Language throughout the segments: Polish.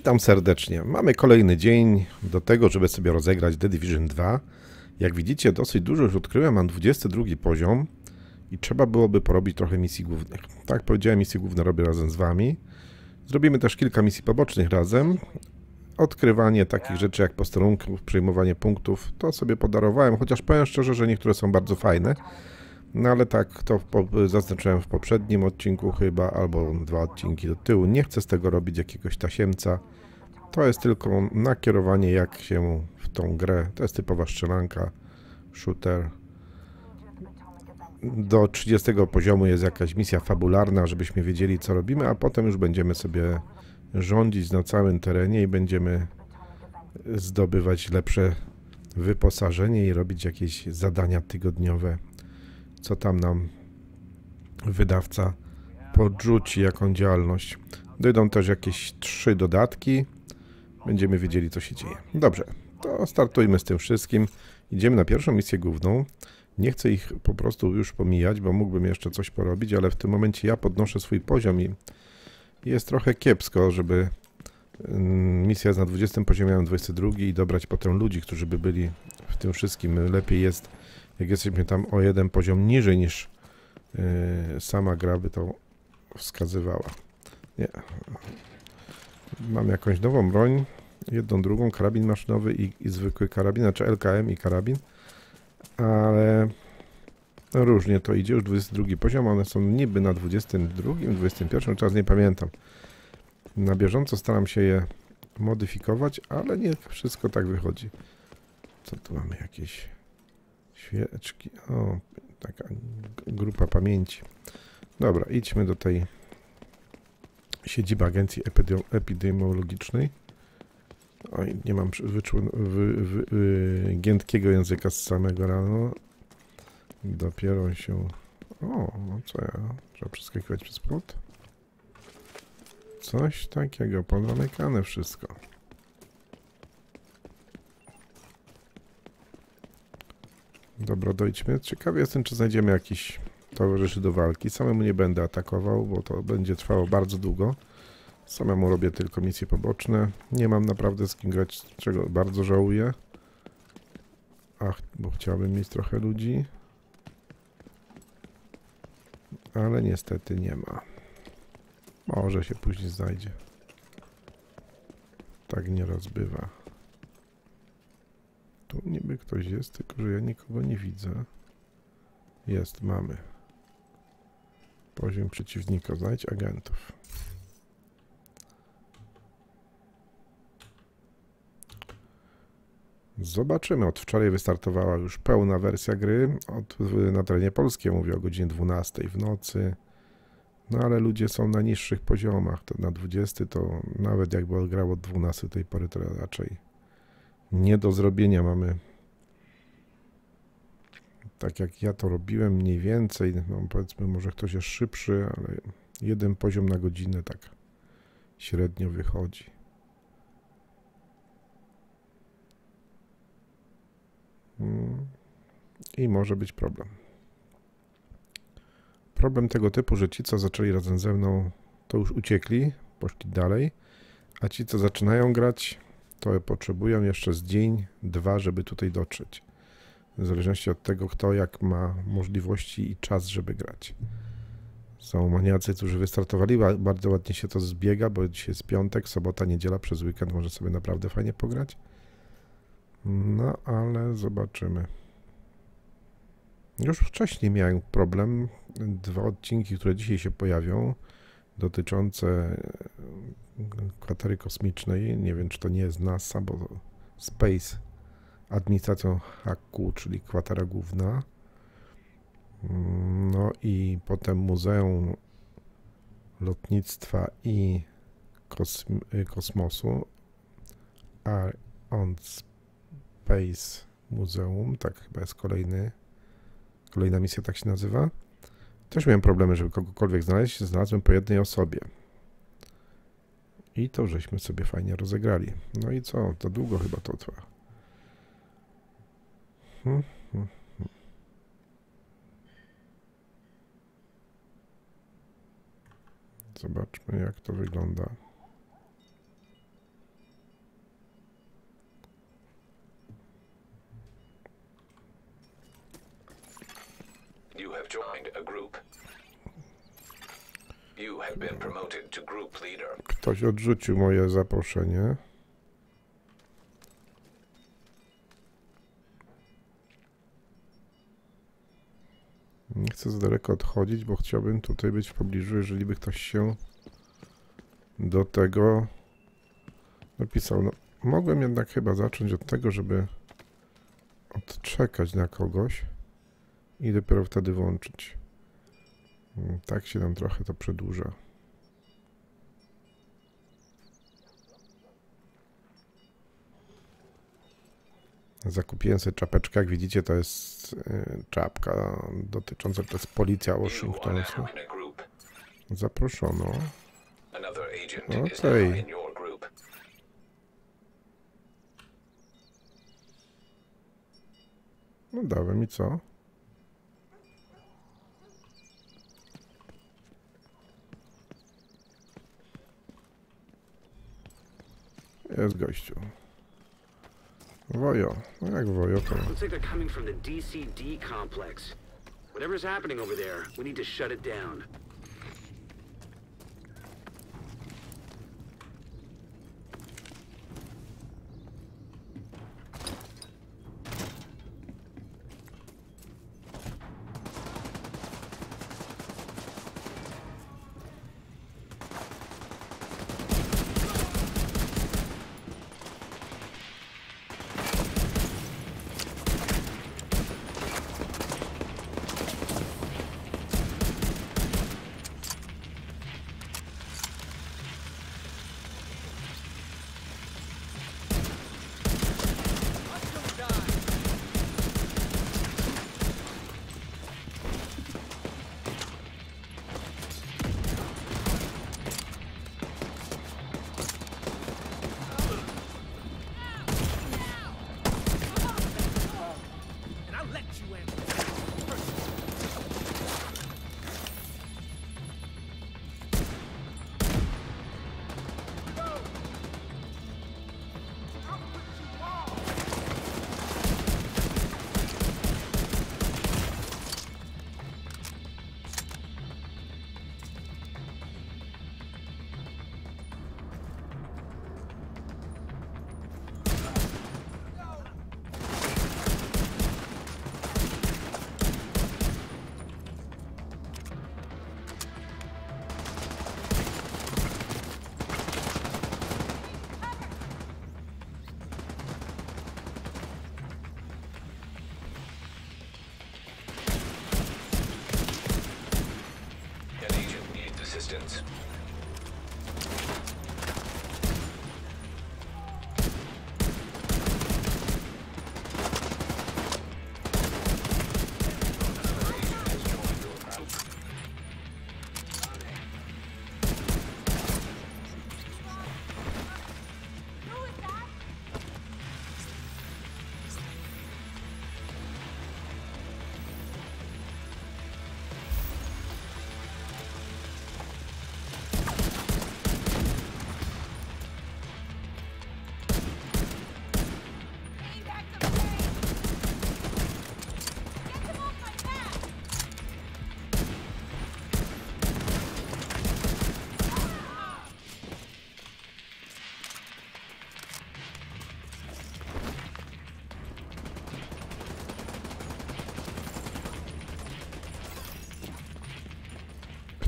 Witam serdecznie. Mamy kolejny dzień do tego, żeby sobie rozegrać The Division 2. Jak widzicie, dosyć dużo już odkryłem, mam 22 poziom i trzeba byłoby porobić trochę misji głównych. Tak powiedziałem, misje główne robię razem z Wami. Zrobimy też kilka misji pobocznych razem. Odkrywanie takich rzeczy jak posterunków, przyjmowanie punktów, to sobie podarowałem, chociaż powiem szczerze, że niektóre są bardzo fajne. No ale tak, to zaznaczyłem w poprzednim odcinku chyba, albo dwa odcinki do tyłu. Nie chcę z tego robić jakiegoś tasiemca. To jest tylko nakierowanie jak się w tą grę. To jest typowa strzelanka, shooter. Do 30 poziomu jest jakaś misja fabularna, żebyśmy wiedzieli co robimy, a potem już będziemy sobie rządzić na całym terenie i będziemy zdobywać lepsze wyposażenie i robić jakieś zadania tygodniowe co tam nam wydawca podrzuci, jaką działalność. Dojdą też jakieś trzy dodatki. Będziemy wiedzieli, co się dzieje. Dobrze, to startujmy z tym wszystkim. Idziemy na pierwszą misję główną. Nie chcę ich po prostu już pomijać, bo mógłbym jeszcze coś porobić, ale w tym momencie ja podnoszę swój poziom i jest trochę kiepsko, żeby mm, misja jest na 20 poziomie, na 22 i dobrać potem ludzi, którzy by byli w tym wszystkim. Lepiej jest jak jesteśmy tam o jeden poziom niżej niż yy, sama gra by to wskazywała. Nie. Mam jakąś nową broń, jedną, drugą, karabin maszynowy i, i zwykły karabin, znaczy LKM i karabin, ale różnie to idzie, już 22 poziom, one są niby na 22, 21, teraz nie pamiętam. Na bieżąco staram się je modyfikować, ale nie wszystko tak wychodzi. Co tu mamy jakieś... Świeczki. O, taka grupa pamięci. Dobra, idźmy do tej siedziby agencji epidemiologicznej. Oj, nie mam giętkiego języka z samego rano. Dopiero się... O, no co ja? Trzeba przeskakiwać przez płot? Coś takiego, pozamykane wszystko. Dobra, dojdźmy. Ciekawy jestem, czy znajdziemy jakiś towarzyszy do walki. Samemu nie będę atakował, bo to będzie trwało bardzo długo. Samemu robię tylko misje poboczne. Nie mam naprawdę z kim grać, czego bardzo żałuję. Ach, bo chciałbym mieć trochę ludzi. Ale niestety nie ma. Może się później znajdzie. Tak nie rozbywa. Tu niby ktoś jest, tylko że ja nikogo nie widzę. Jest, mamy. Poziom przeciwnika. Znajdź agentów. Zobaczymy. Od wczoraj wystartowała już pełna wersja gry. Od, na terenie polskim mówię o godzinie 12 w nocy. No ale ludzie są na niższych poziomach. To na 20 to nawet jakby grało od 12 tej pory to raczej nie do zrobienia mamy. Tak jak ja to robiłem mniej więcej, no powiedzmy może ktoś jest szybszy, ale jeden poziom na godzinę tak średnio wychodzi. Hmm. I może być problem. Problem tego typu, że ci, co zaczęli razem ze mną, to już uciekli, poszli dalej, a ci, co zaczynają grać, to potrzebują jeszcze z dzień, dwa, żeby tutaj dotrzeć. W zależności od tego, kto jak ma możliwości i czas, żeby grać. Są maniacy, którzy wystartowali, bardzo ładnie się to zbiega, bo dzisiaj jest piątek, sobota, niedziela, przez weekend może sobie naprawdę fajnie pograć. No, ale zobaczymy. Już wcześniej miałem problem. Dwa odcinki, które dzisiaj się pojawią, dotyczące kwatery kosmicznej. Nie wiem, czy to nie jest NASA, bo Space administracją haku, czyli kwatera główna. No i potem Muzeum Lotnictwa i Kosm Kosmosu, a on Space Muzeum, tak chyba jest kolejny, kolejna misja, tak się nazywa. Też miałem problemy, żeby kogokolwiek znaleźć, znalazłem po jednej osobie. I to żeśmy sobie fajnie rozegrali. No i co? To długo chyba to trwa. Zobaczmy, jak to wygląda. You have joined a group. You have been promoted to group leader. Ktoś odrzucił moje zaproszenie. Chcę za daleko odchodzić, bo chciałbym tutaj być w pobliżu, jeżeli by ktoś się do tego napisał. No, mogłem jednak chyba zacząć od tego, żeby odczekać na kogoś i dopiero wtedy włączyć. Mm, Tak się nam trochę to przedłuża. Zakupiłem sobie czapeczkę, jak widzicie to jest y, czapka dotycząca, to jest policja group. Zaproszono. Group. No dałem i co? Jest gościu. No jak to... Looks like they're coming from the DCD complex. Whatever's happening over there, we need to shut it down.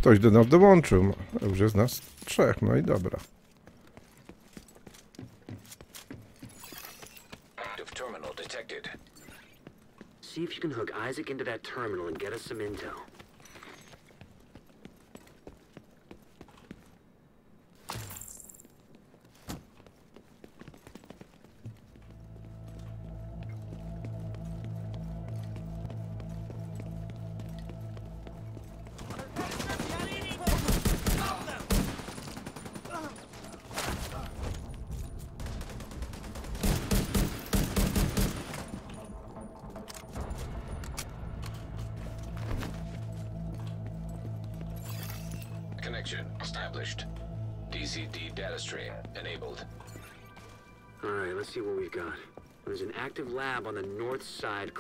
Ktoś do nas dołączył. Już jest nas trzech, no i dobra. Active terminal detected. See if you can hook Isaac into that terminal and get us some intel.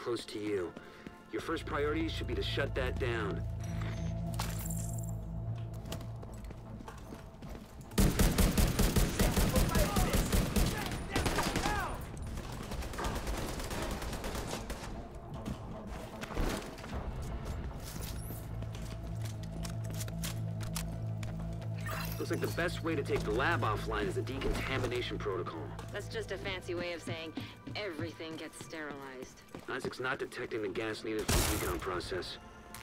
Close to you. Your first priority should be to shut that down. Best way to take the lab offline is a decontamination protocol. That's just a fancy way of saying everything gets sterilized. Isaac's not detecting the gas needed for the decon process.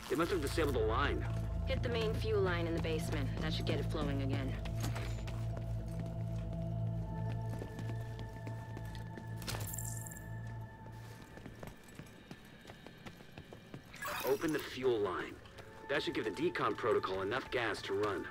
They must have disabled the line. Hit the main fuel line in the basement. That should get it flowing again. Open the fuel line. That should give the decon protocol enough gas to run.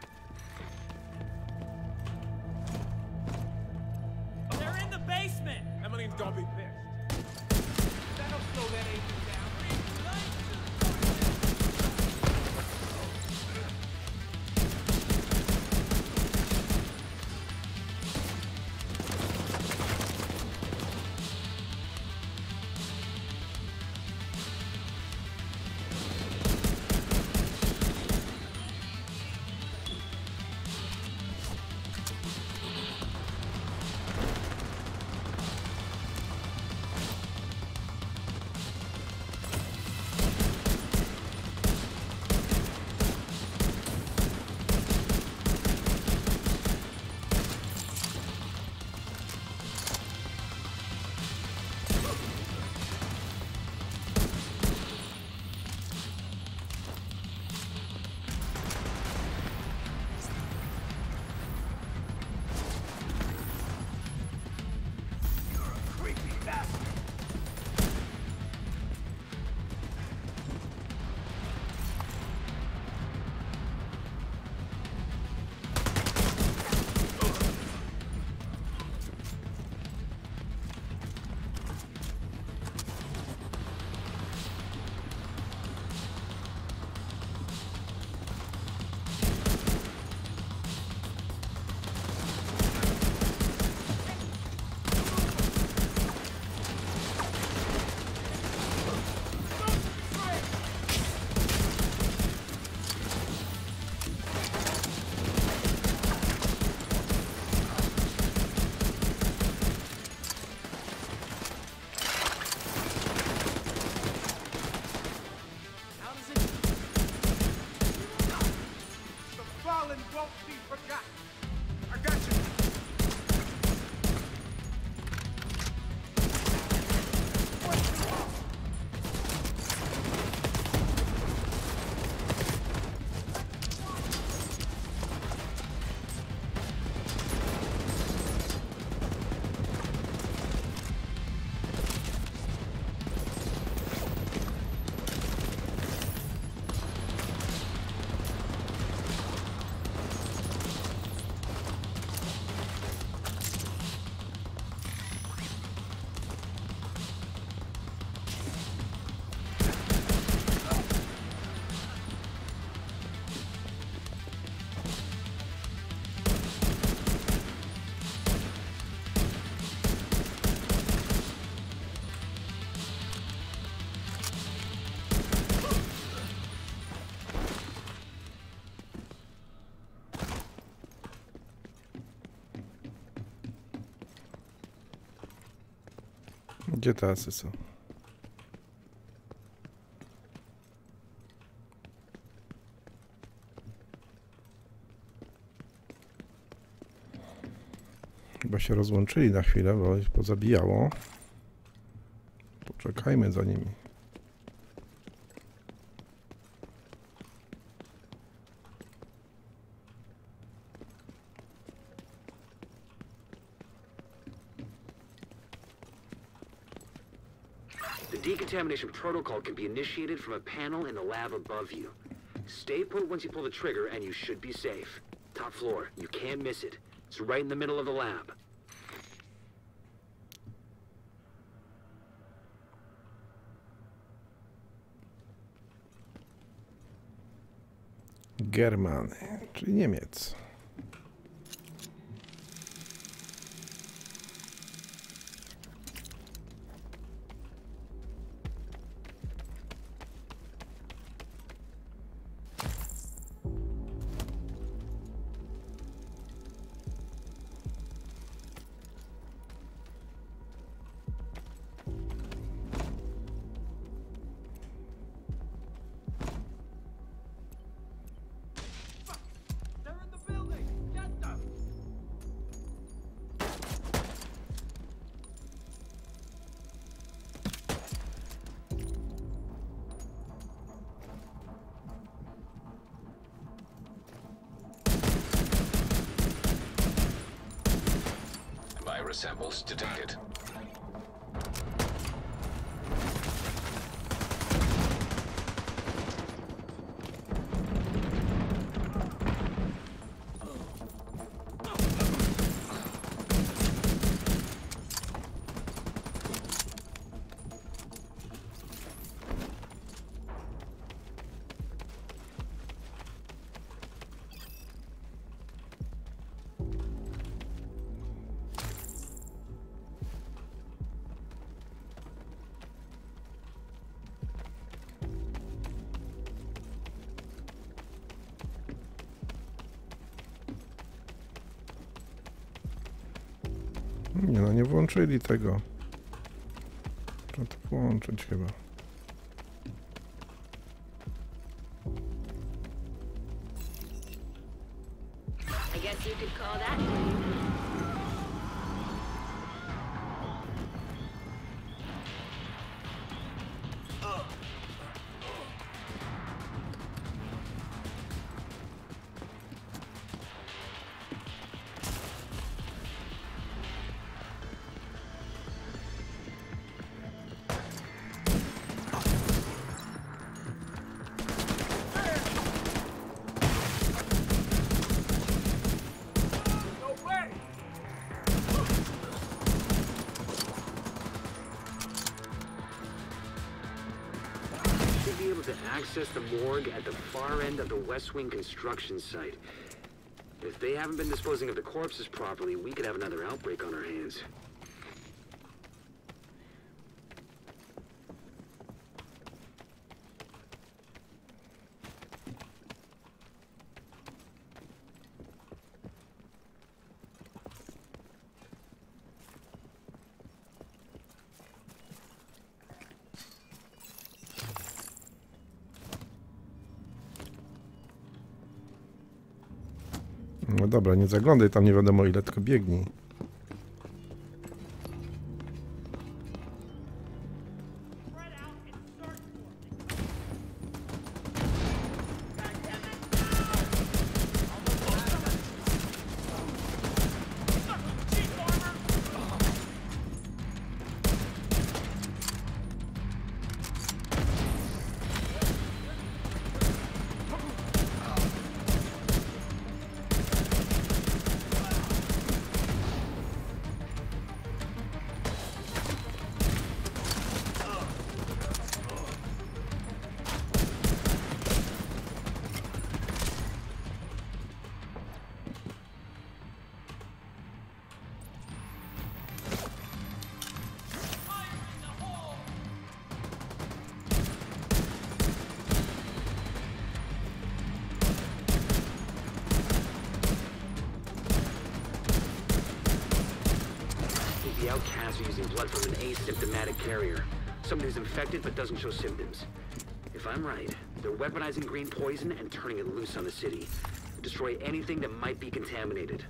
Gdzie te asy są? Chyba się rozłączyli na chwilę, bo ich pozabijało. Poczekajmy za nimi. The decontamination protocol can be initiated from a panel in the lab above you. Stay put once you pull the trigger and you should be safe. Top floor, you can't miss it. It's right in the middle of the lab. Germany, czyli Niemiec. Nie włączyli tego. Trzeba to włączyć chyba. Far end of the West Wing construction site. If they haven't been disposing of the corpses properly, we could have another outbreak on our hands. No dobra, nie zaglądaj tam nie wiadomo ile, tylko biegnij. Weaponizing green poison and turning it loose on the city. Destroy anything that might be contaminated.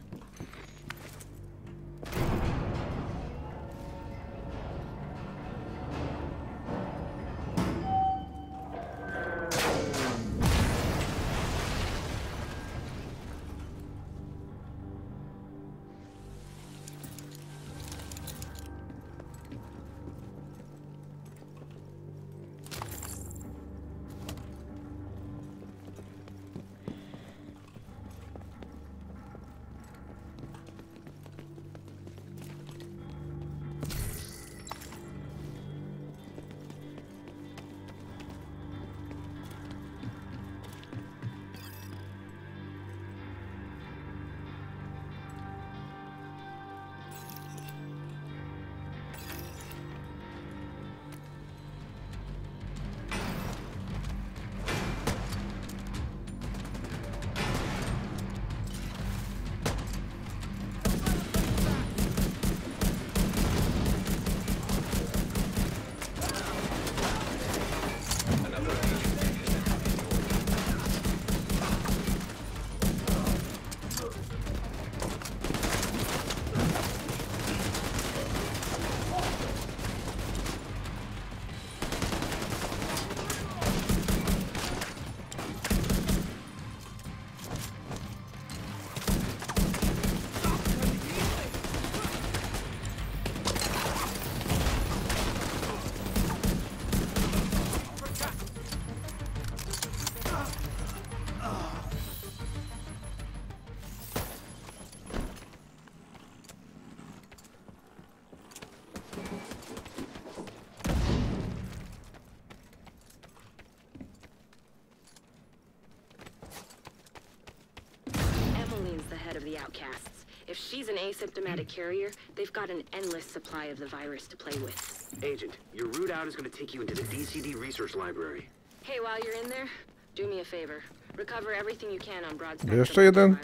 Outcasts. If she's an asymptomatic carrier, they've got an endless supply of the virus to play with. Agent, your route out is going to take you into the DCD research library. Hey, while you're in there, do me a favor. Recover everything you can on broad Jeszcze jeden?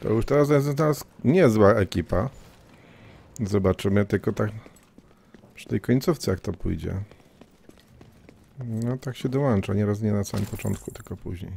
To już teraz jest nas niezła ekipa. Zobaczymy tylko tak przy tej końcówce jak to pójdzie. No tak się dołącza, nieraz nie na samym początku, tylko później.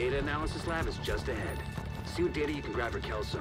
Data analysis lab is just ahead. See what data you can grab for Kelso.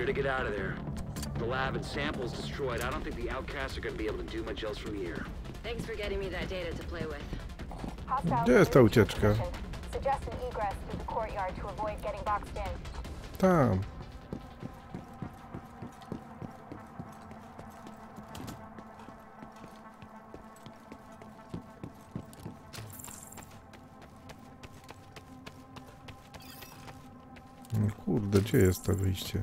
Clear to get out of there. The lab and samples destroyed. I don't think the outcasts are going to be able to do much else from here. Thanks for getting me that data to play with. Hostiles Gdzie jest ta ucieczka? position. Suggest an egress through the courtyard to avoid getting boxed in. Tam. No kurde, gdzie jest to wyjście?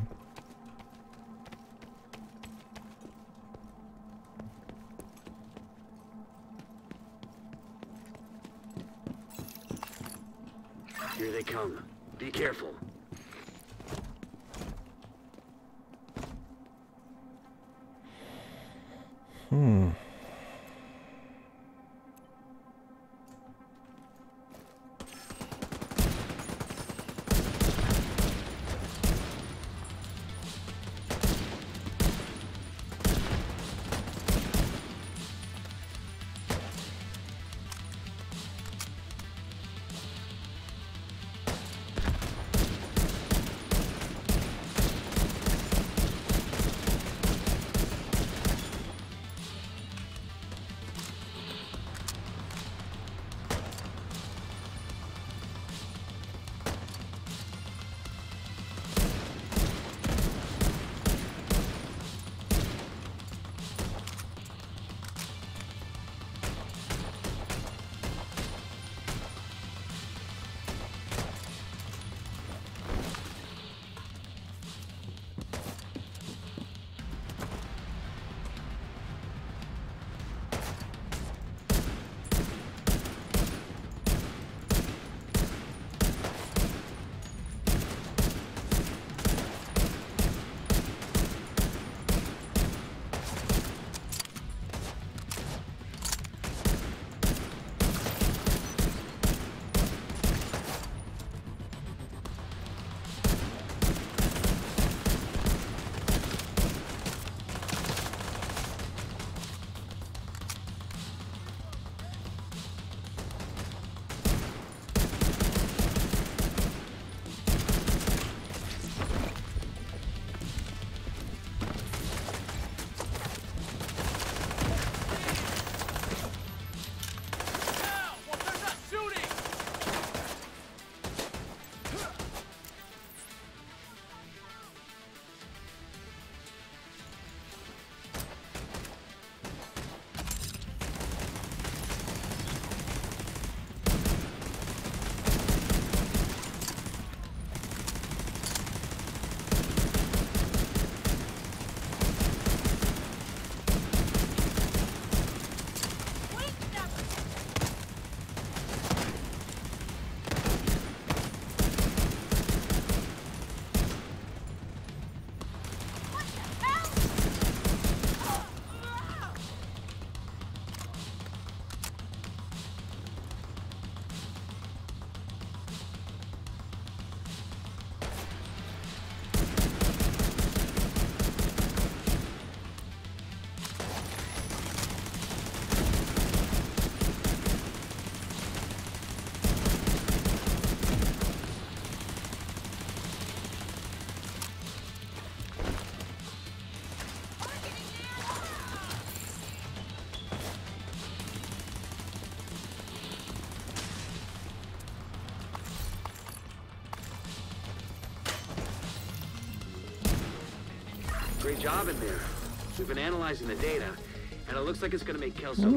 Here they come. Be careful. Now!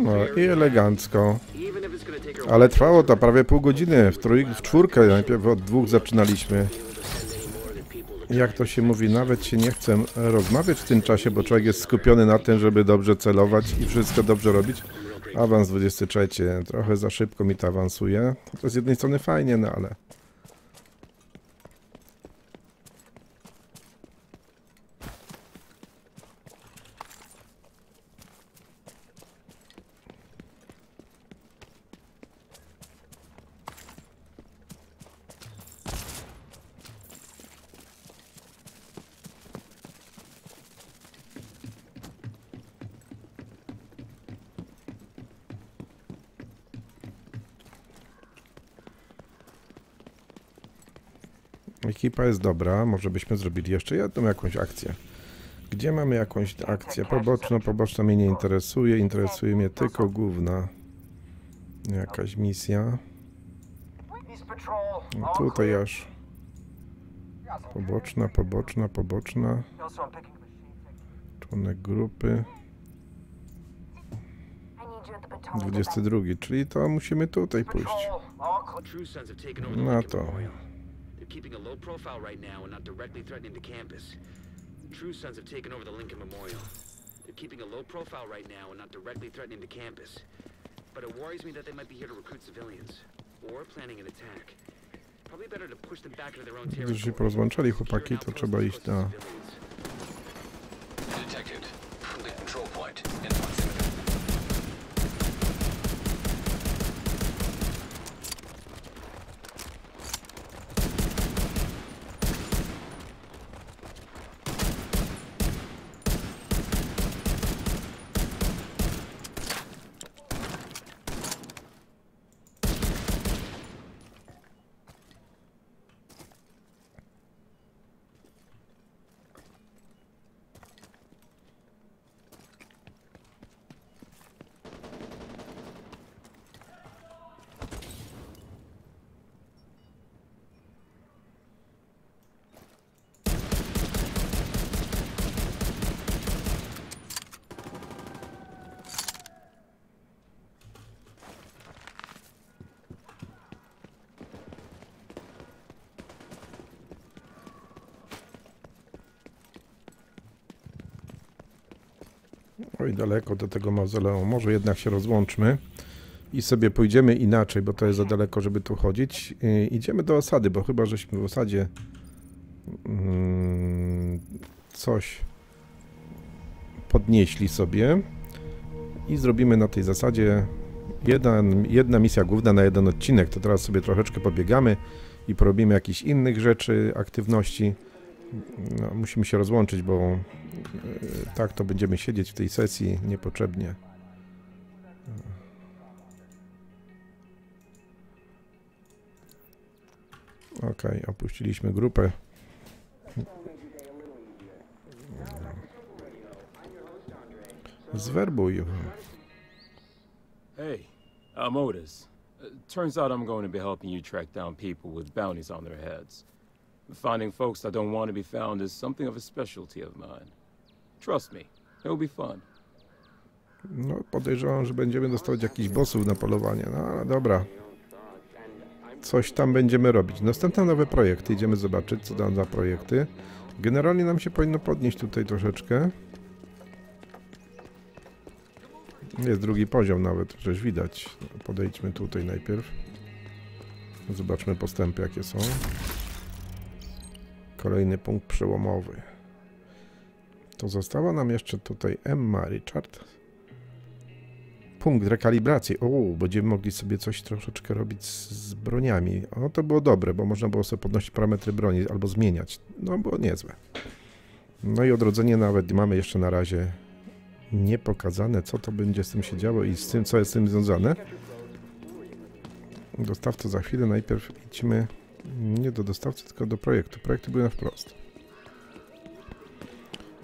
No i elegancko. Ale trwało to prawie pół godziny. W, trój, w czwórkę najpierw od dwóch zaczynaliśmy. Jak to się mówi, nawet się nie chcę rozmawiać w tym czasie, bo człowiek jest skupiony na tym, żeby dobrze celować i wszystko dobrze robić. Awans 23. Trochę za szybko mi to awansuje. To z jednej strony fajnie, no ale... Ekipa jest dobra, może byśmy zrobili jeszcze jedną jakąś akcję. Gdzie mamy jakąś akcję poboczną? Poboczna mnie nie interesuje, interesuje mnie tylko główna. Jakaś misja. No tutaj aż poboczna, poboczna, poboczna. Członek grupy. I need you at the Potomac. 22, czyli to musimy tutaj pójść. The No to keeping a low profile right now and not directly threatening the campus. True Sons have taken over the Lincoln Memorial. They're keeping a low profile right now and not directly threatening the campus. But it worries me that they might be here to recruit civilians. Or planning an attack. Probably better to push them back into their own Gdyż się territory. porozłączali chłopaki, to trzeba iść na... Detected. Friendly control point Oj, daleko do tego mauzoleum. Może jednak się rozłączmy i sobie pójdziemy inaczej, bo to jest za daleko, żeby tu chodzić. Idziemy do osady, bo chyba żeśmy w osadzie mm, coś podnieśli sobie i zrobimy na tej zasadzie jeden, jedna misja główna na jeden odcinek. To teraz sobie troszeczkę pobiegamy i porobimy jakichś innych rzeczy, aktywności. No, musimy się rozłączyć, bo tak to będziemy siedzieć w tej sesji niepotrzebnie. Ok, opuściliśmy grupę. Zwerbuj. Hey, I'm Otis. Uh, turns out I'm going to be helping you track down people with bounties on their heads. Finding folks that don't want to be found is something of a specialty of mine. Trust me, it'll be fun. No, podejrzewam, że będziemy dostawać jakichś bossów na polowanie. No, ale dobra. Coś tam będziemy robić. Następne nowe projekty. Idziemy zobaczyć, co tam za projekty. Generalnie nam się powinno podnieść tutaj troszeczkę. Jest drugi poziom nawet, przecież widać. Podejdźmy tutaj najpierw. Zobaczmy postępy, jakie są. Kolejny punkt przełomowy. To została nam jeszcze tutaj Emma Richard. Punkt rekalibracji. O, będziemy mogli sobie coś troszeczkę robić z, z broniami. O, to było dobre, bo można było sobie podnosić parametry broni albo zmieniać. No, było niezłe. No i odrodzenie nawet mamy jeszcze na razie nie pokazane, co to będzie z tym się działo i z tym, co jest z tym związane. Dostawca za chwilę. Najpierw idźmy nie do dostawcy, tylko do projektu. Projekty były na wprost.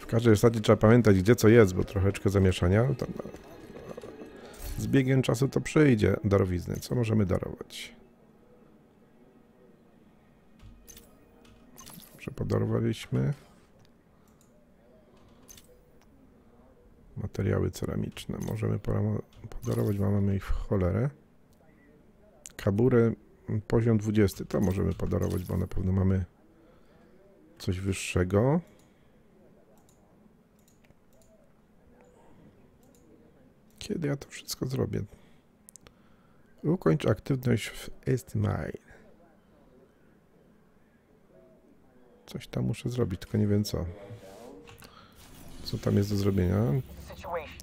W każdej zasadzie trzeba pamiętać, gdzie co jest, bo troszeczkę zamieszania. Tam, z biegiem czasu to przyjdzie darowizny. Co możemy darować? Dobrze, podarowaliśmy. Materiały ceramiczne. Możemy podarować, mamy ich w cholerę. Kaburę poziom 20. To możemy podarować, bo na pewno mamy coś wyższego. Kiedy ja to wszystko zrobię? Ukończ aktywność w Estimate. Coś tam muszę zrobić, tylko nie wiem co. Co tam jest do zrobienia? Situation.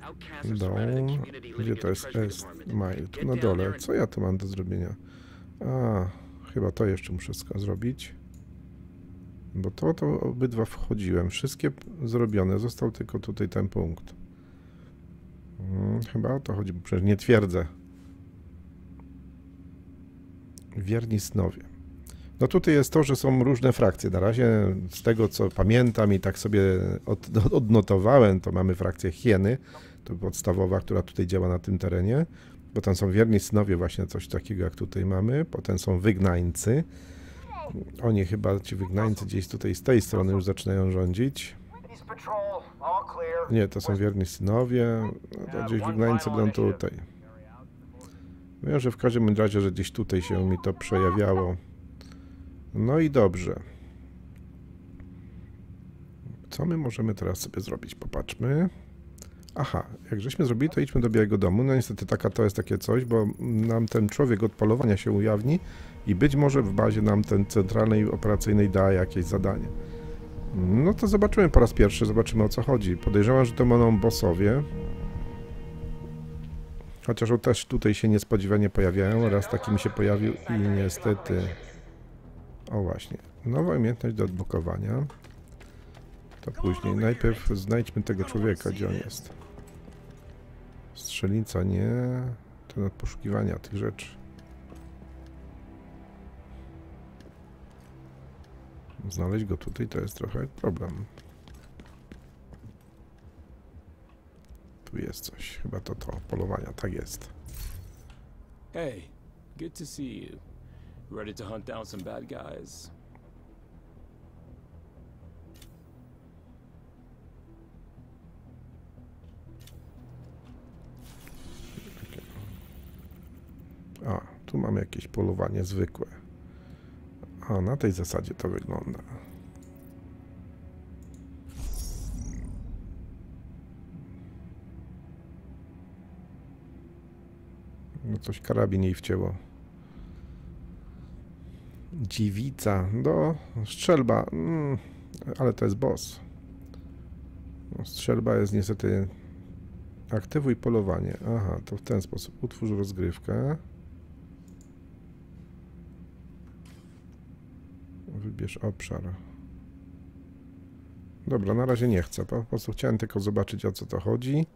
Outcasts are Do... surrounded in a community Gdzie to jest Estimate? Tu na dole. Co ja tu mam do zrobienia? A, chyba to jeszcze muszę zrobić. Bo to, to obydwa wchodziłem. Wszystkie zrobione. Został tylko tutaj ten punkt. Chyba o to chodzi, bo przecież nie twierdzę. Wierni snowie. No tutaj jest to, że są różne frakcje. Na razie z tego co pamiętam i tak sobie od, odnotowałem, to mamy frakcję hieny, to podstawowa, która tutaj działa na tym terenie, bo tam są wierni synowie, właśnie coś takiego jak tutaj mamy, potem są wygnańcy. Oni chyba, ci wygnańcy gdzieś tutaj z tej strony już zaczynają rządzić. Nie, to są wierni synowie, no to gdzieś wygnańcy będą tutaj. Wiem, że w każdym razie, że gdzieś tutaj się mi to przejawiało. No i dobrze. Co my możemy teraz sobie zrobić? Popatrzmy. Aha, jak żeśmy zrobili, to idźmy do Białego Domu. No niestety taka to jest takie coś, bo nam ten człowiek od polowania się ujawni i być może w bazie nam ten centralnej operacyjnej da jakieś zadanie. No to zobaczymy po raz pierwszy, zobaczymy o co chodzi. Podejrzewam, że to będą bossowie. Chociaż on też tutaj się niespodziewanie pojawiają. Raz taki mi się pojawił i niestety... O właśnie. Nowa umiejętność do odblokowania. To później. Najpierw znajdźmy tego człowieka, gdzie on jest. Strzelnica nie. Ten od poszukiwania tych rzeczy. Znaleźć go tutaj to jest trochę problem. Tu jest coś. Chyba to to. Polowania. Tak jest. Hey, good to see you. Ready to hunt down some bad guys? A, tu mamy jakieś polowanie zwykłe. A, na tej zasadzie to wygląda. No coś karabin jej wcięło. Dziwica, no, strzelba, mm, ale to jest boss. No, strzelba jest niestety aktywuj polowanie. Aha, to w ten sposób. Utwórz rozgrywkę. Wybierz obszar. Dobra, na razie nie chcę. Po prostu chciałem tylko zobaczyć o co to chodzi,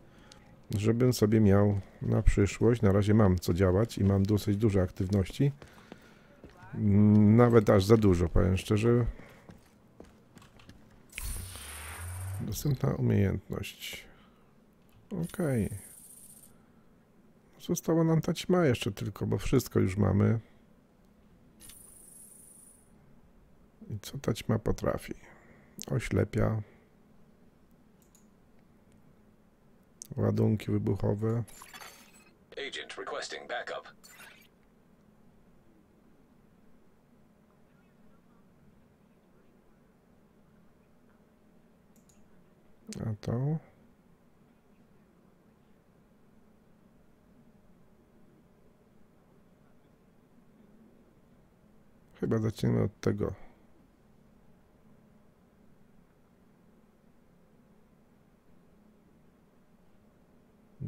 żebym sobie miał na przyszłość. Na razie mam co działać i mam dosyć dużo aktywności. Nawet aż za dużo, powiem szczerze. Dostępna umiejętność. Okej. Została nam ta ćma jeszcze tylko, bo wszystko już mamy. I co ta ćma potrafi? Oślepia. Ładunki wybuchowe. Agent requesting backup. A to? Chyba zaczniemy od tego.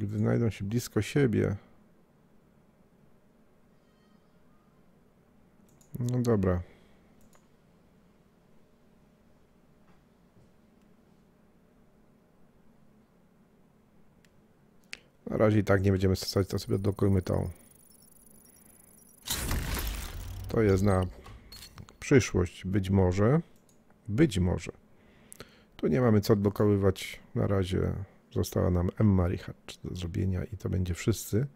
Gdy znajdą się blisko siebie. No dobra. Na razie i tak nie będziemy stosować, to sobie odblokujmy tą. To jest na przyszłość, być może. Być może. Tu nie mamy co odblokowywać. Na razie została nam Emma Richard do zrobienia i to będzie wszyscy.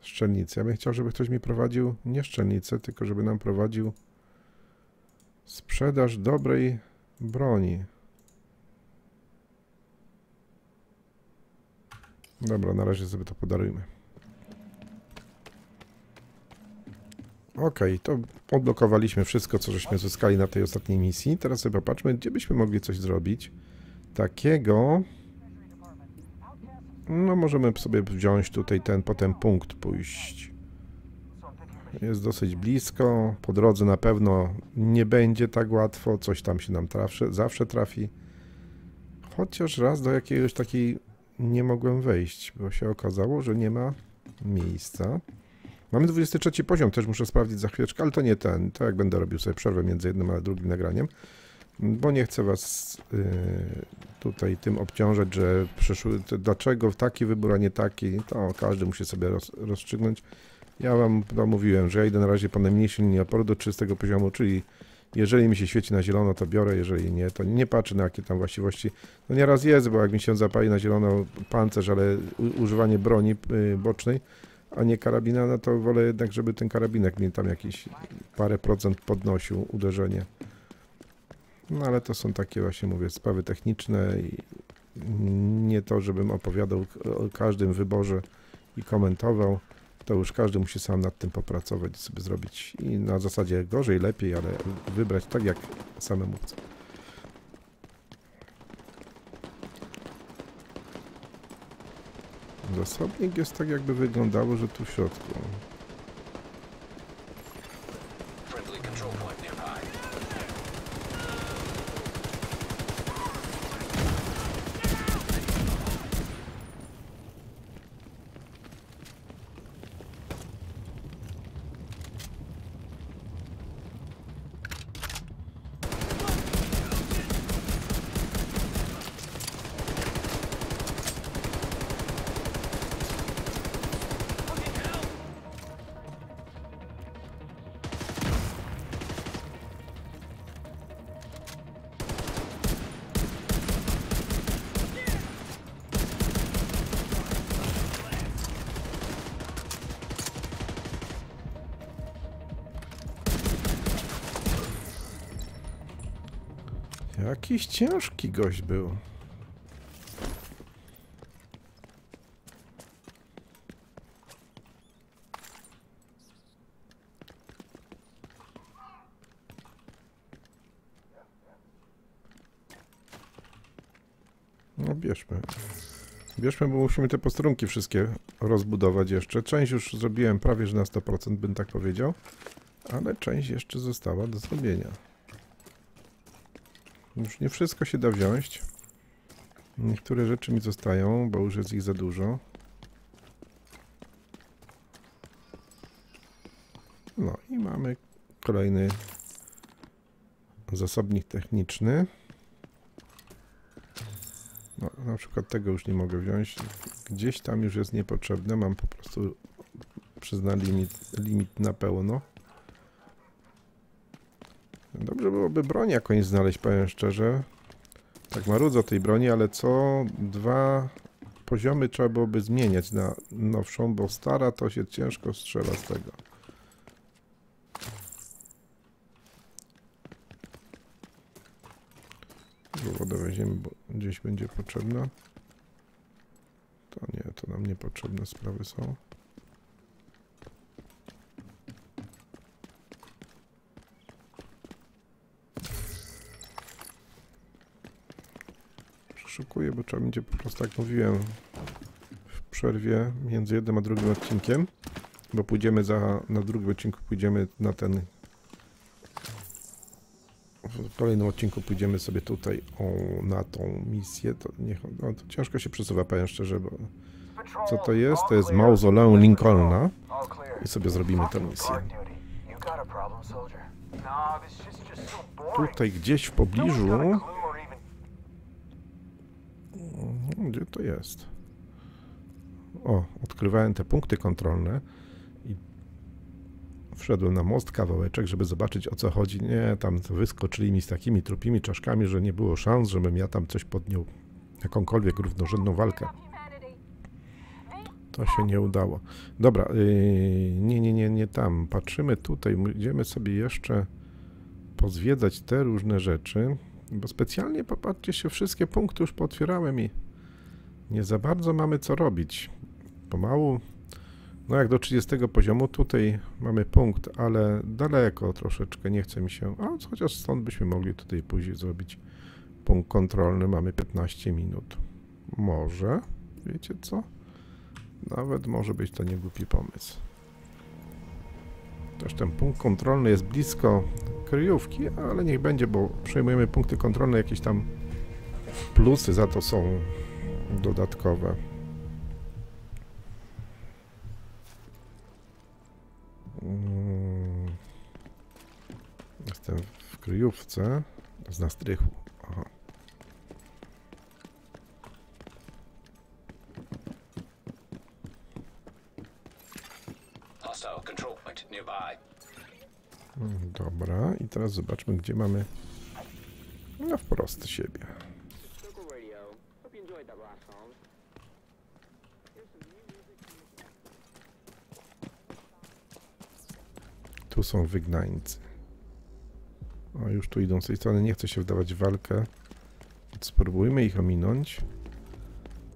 Szczelnicy. Ja bym chciał, żeby ktoś mi prowadził nie szczelnicę, tylko żeby nam prowadził sprzedaż dobrej broni. Dobra, na razie sobie to podarujmy. Ok, to odblokowaliśmy wszystko, co żeśmy zyskali na tej ostatniej misji. Teraz sobie popatrzmy, gdzie byśmy mogli coś zrobić takiego. No, możemy sobie wziąć tutaj ten, potem punkt pójść. Jest dosyć blisko. Po drodze na pewno nie będzie tak łatwo. Coś tam się nam zawsze trafi. Chociaż raz do jakiegoś takiej nie mogłem wejść, bo się okazało, że nie ma miejsca. Mamy 23 poziom, też muszę sprawdzić za chwileczkę, ale to nie ten. To jak będę robił sobie przerwę między jednym a drugim nagraniem, bo nie chcę was y, tutaj tym obciążać, że przyszły, dlaczego taki wybór, a nie taki, to każdy musi sobie roz, rozstrzygnąć. Ja wam to mówiłem, że ja idę na razie po najmniejszej linii oporu do 30 poziomu, czyli jeżeli mi się świeci na zielono, to biorę, jeżeli nie, to nie patrzę na jakie tam właściwości. No nieraz jest, bo jak mi się zapali na zielono pancerz, ale używanie broni y, bocznej, a nie karabina, no to wolę jednak, żeby ten karabinek mi tam jakiś parę procent podnosił uderzenie. No ale to są takie właśnie, mówię, sprawy techniczne i nie to, żebym opowiadał o każdym wyborze i komentował. To już każdy musi sam nad tym popracować i sobie zrobić i na zasadzie gorzej, lepiej, ale wybrać tak, jak samemu chce. Zasobnik jest tak, jakby wyglądało, że tu w środku. Jakiś ciężki gość był. No bierzmy. Bierzmy, bo musimy te posterunki wszystkie rozbudować jeszcze. Część już zrobiłem prawie, że na 100% bym tak powiedział. Ale część jeszcze została do zrobienia. Już nie wszystko się da wziąć. Niektóre rzeczy mi zostają, bo już jest ich za dużo. No i mamy kolejny zasobnik techniczny. No, na przykład tego już nie mogę wziąć. Gdzieś tam już jest niepotrzebne. Mam po prostu przyzna limit, limit na pełno. Dobrze byłoby broń jakąś znaleźć, powiem szczerze. Tak marudzę tej broni, ale co dwa poziomy trzeba byłoby zmieniać na nowszą, bo stara to się ciężko strzela z tego. Wodę weźmiemy, bo gdzieś będzie potrzebna. To nie, to nam niepotrzebne sprawy są. Przeszukuję, bo trzeba będzie po prostu, jak mówiłem, w przerwie między jednym a drugim odcinkiem, bo pójdziemy za, na drugim odcinku pójdziemy na ten w kolejnym odcinku pójdziemy sobie tutaj o, na tą misję, to niech, no, to ciężko się przesuwa, powiem szczerze, bo co to jest? To jest mauzoleum Lincolna i sobie zrobimy tę misję. Tutaj gdzieś w pobliżu, gdzie to jest? O, odkrywałem te punkty kontrolne i wszedłem na most kawałeczek, żeby zobaczyć o co chodzi. Nie, tam wyskoczyli mi z takimi trupimi czaszkami, że nie było szans, żebym ja tam coś podjął, jakąkolwiek równorzędną walkę. To się nie udało. Dobra, yy, nie, nie, nie, nie tam. Patrzymy tutaj, będziemy sobie jeszcze pozwiedzać te różne rzeczy, bo specjalnie popatrzcie się, wszystkie punkty już pootwierałem i nie za bardzo mamy co robić. Pomału, no jak do 30 poziomu, tutaj mamy punkt, ale daleko troszeczkę, nie chce mi się, a chociaż stąd byśmy mogli tutaj później zrobić punkt kontrolny, mamy 15 minut. Może, wiecie co? Nawet może być to niegłupi pomysł. Też ten punkt kontrolny jest blisko kryjówki, ale niech będzie, bo przejmujemy punkty kontrolne, jakieś tam plusy za to są dodatkowe. Mm. Jestem w kryjówce z na strychu. Aha. Mm, Dobra, i teraz zobaczmy, gdzie mamy no wprost siebie. Tu są wygnańcy. O, już tu idą z tej strony. Nie chcę się wdawać w walkę. Spróbujmy ich ominąć.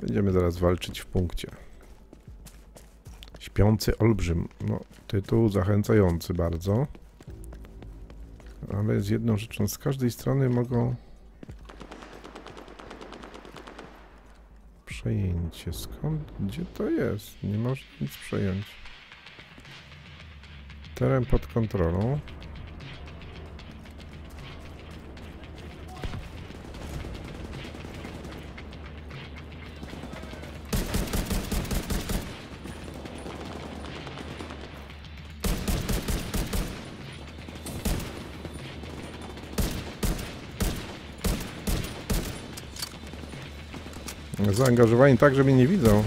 Będziemy zaraz walczyć w punkcie. Śpiący olbrzym. No, tytuł zachęcający bardzo. Ale z jedną rzeczą, z każdej strony mogą... Przejęcie. Skąd? Gdzie to jest? Nie można nic przejąć. Teren pod kontrolą. Zaangażowani tak, że mnie nie widzą.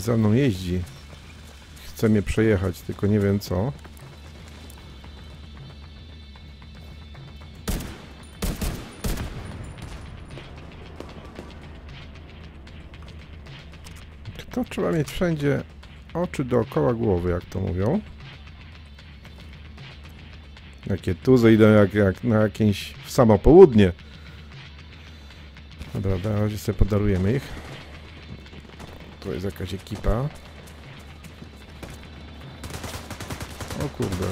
Za mną jeździ. Chce mnie przejechać, tylko nie wiem co. To trzeba mieć wszędzie oczy dookoła głowy, jak to mówią. Jakie tuzy idą jak, jak na jakieś w samo południe. Dobra, na sobie podarujemy ich. Tu jest jakaś ekipa. O kurde.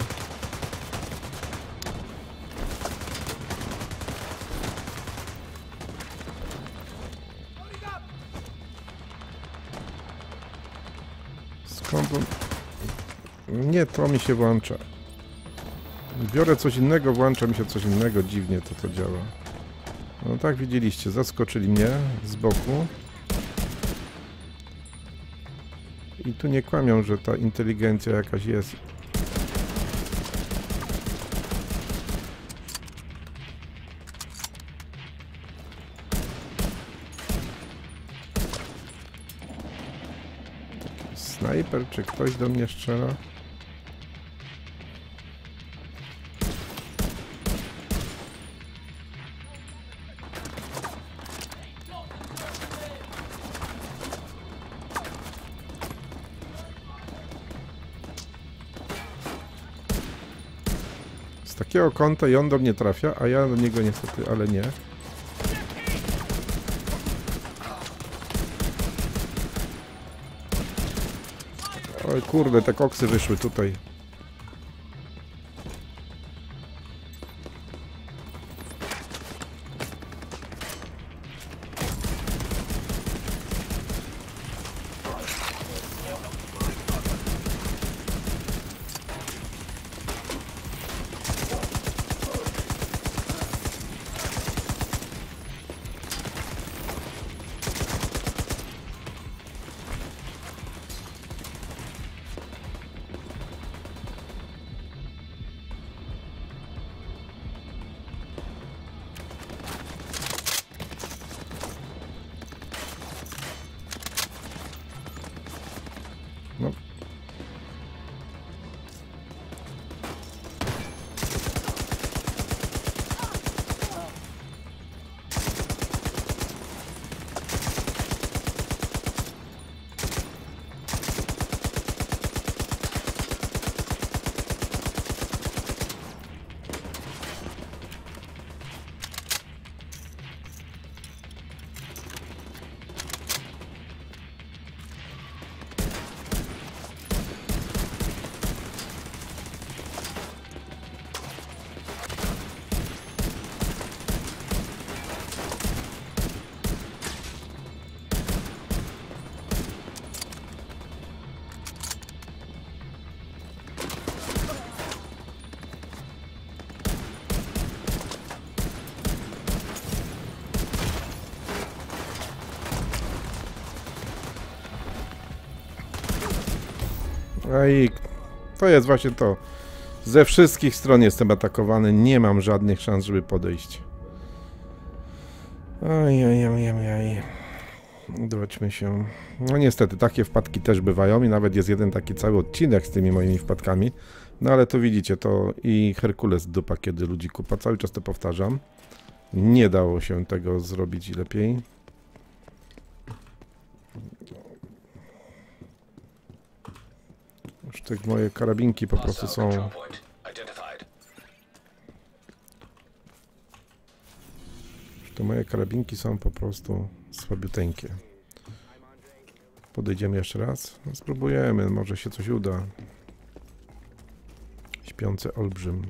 Skąd on... Nie, to mi się włącza. Biorę coś innego, włącza mi się coś innego, dziwnie to to działa. No tak widzieliście, zaskoczyli mnie z boku. I tu nie kłamią, że ta inteligencja jakaś jest. Snajper, czy ktoś do mnie strzela? Z takiego kąta i on do mnie trafia, a ja do niego niestety, ale nie. Oj kurde, te koksy wyszły tutaj. A i to jest właśnie to. Ze wszystkich stron jestem atakowany. Nie mam żadnych szans, żeby podejść. Oj, oj, oj, oj, oj. Się. No niestety, takie wpadki też bywają i nawet jest jeden taki cały odcinek z tymi moimi wpadkami. No ale to widzicie, to i Herkules dupa, kiedy ludzi kupa. Cały czas to powtarzam. Nie dało się tego zrobić lepiej. Te moje karabinki po prostu są... Te moje karabinki są po prostu słabiuteńkie. Podejdziemy jeszcze raz? No, spróbujemy, może się coś uda. Śpiący olbrzym.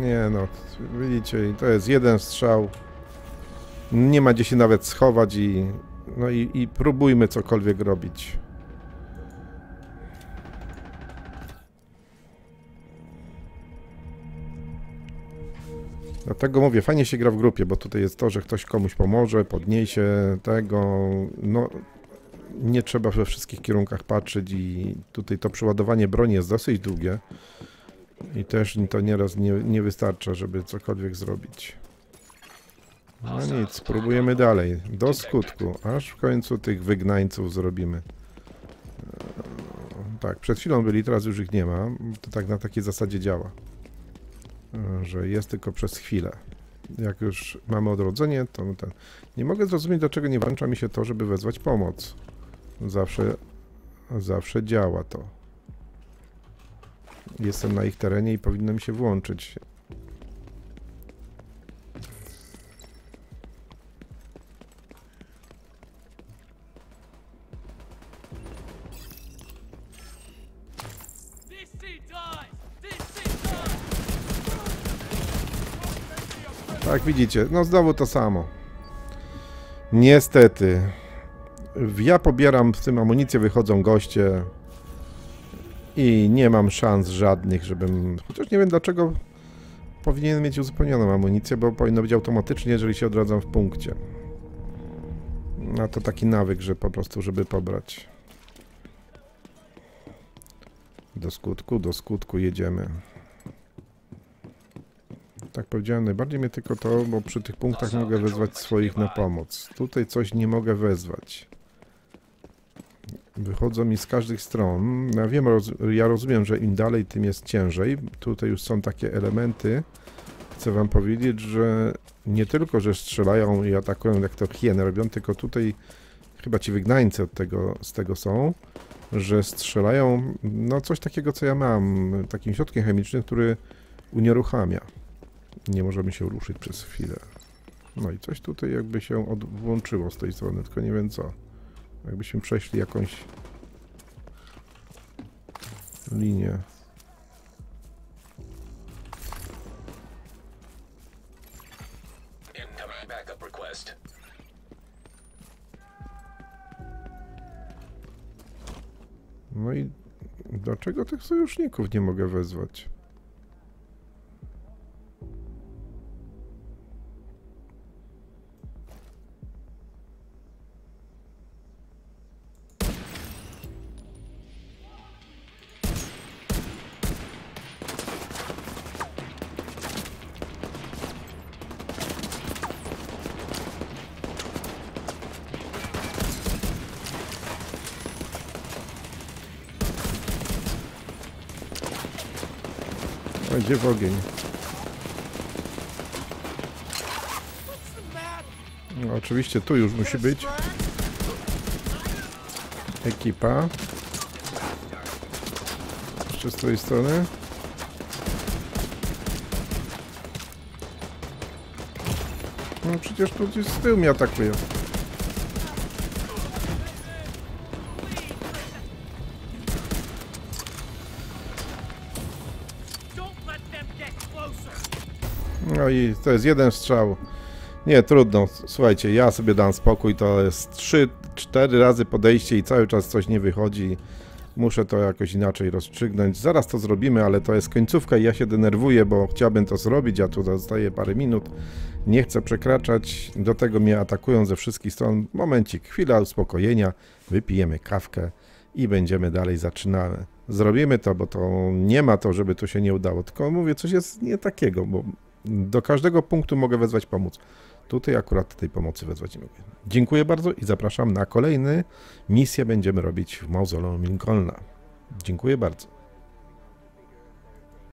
Nie no, widzicie, to jest jeden strzał. Nie ma gdzie się nawet schować i no i, i próbujmy cokolwiek robić. Dlatego mówię, fajnie się gra w grupie, bo tutaj jest to, że ktoś komuś pomoże, podniesie tego, no nie trzeba we wszystkich kierunkach patrzeć i tutaj to przeładowanie broni jest dosyć długie i też to nieraz nie, nie wystarcza, żeby cokolwiek zrobić. No nic, spróbujemy dalej. Do skutku, aż w końcu tych wygnańców zrobimy. Eee, Tak, przed chwilą byli, teraz już ich nie ma. To tak na takiej zasadzie działa. Eee, Że jest tylko przez chwilę. Jak już mamy odrodzenie, to ten... Nie mogę zrozumieć, dlaczego nie włącza mi się to, żeby wezwać pomoc. Zawsze, zawsze działa to. Jestem na ich terenie i powinno mi się włączyć. Tak, widzicie, no znowu to samo. Niestety. Ja pobieram w tym amunicję, wychodzą goście i nie mam szans żadnych, żebym... Chociaż nie wiem dlaczego powinien mieć uzupełnioną amunicję, bo powinno być automatycznie, jeżeli się odradzam w punkcie. No to taki nawyk, że po prostu, żeby pobrać. Do skutku, do skutku jedziemy. Tak powiedziałem, najbardziej mnie tylko to, bo przy tych punktach mogę wezwać swoich na pomoc. Tutaj coś nie mogę wezwać. Wychodzą mi z każdych stron. Ja wiem, roz, ja rozumiem, że im dalej, tym jest ciężej. Tutaj już są takie elementy. Chcę wam powiedzieć, że nie tylko, że strzelają i atakują, jak to hieny robią, tylko tutaj chyba ci wygnańcy od tego, z tego są, że strzelają, no coś takiego, co ja mam, takim środkiem chemicznym, który unieruchamia. Nie możemy się ruszyć przez chwilę. No i coś tutaj jakby się od, włączyło z tej strony, tylko nie wiem co. Jakbyśmy przeszli jakąś linię. No i dlaczego tych sojuszników nie mogę wezwać? A gdzie w ogień? No, oczywiście tu już musi być ekipa. Jeszcze z tej strony. No przecież tu gdzieś z tyłu mnie atakują. No i to jest jeden strzał. Nie, trudno. Słuchajcie, ja sobie dam spokój. To jest 3-4 razy podejście i cały czas coś nie wychodzi. Muszę to jakoś inaczej rozstrzygnąć. Zaraz to zrobimy, ale to jest końcówka i ja się denerwuję, bo chciałbym to zrobić, a tu zostaje parę minut. Nie chcę przekraczać. Do tego mnie atakują ze wszystkich stron. Momencik, chwila uspokojenia. Wypijemy kawkę i będziemy dalej zaczynamy. Zrobimy to, bo to nie ma to, żeby to się nie udało, tylko mówię, coś jest nie takiego, bo do każdego punktu mogę wezwać pomoc. Tutaj akurat tej pomocy wezwać nie mogę. Dziękuję bardzo i zapraszam na kolejny misję będziemy robić w mauzoleum Lincolna. Dziękuję bardzo.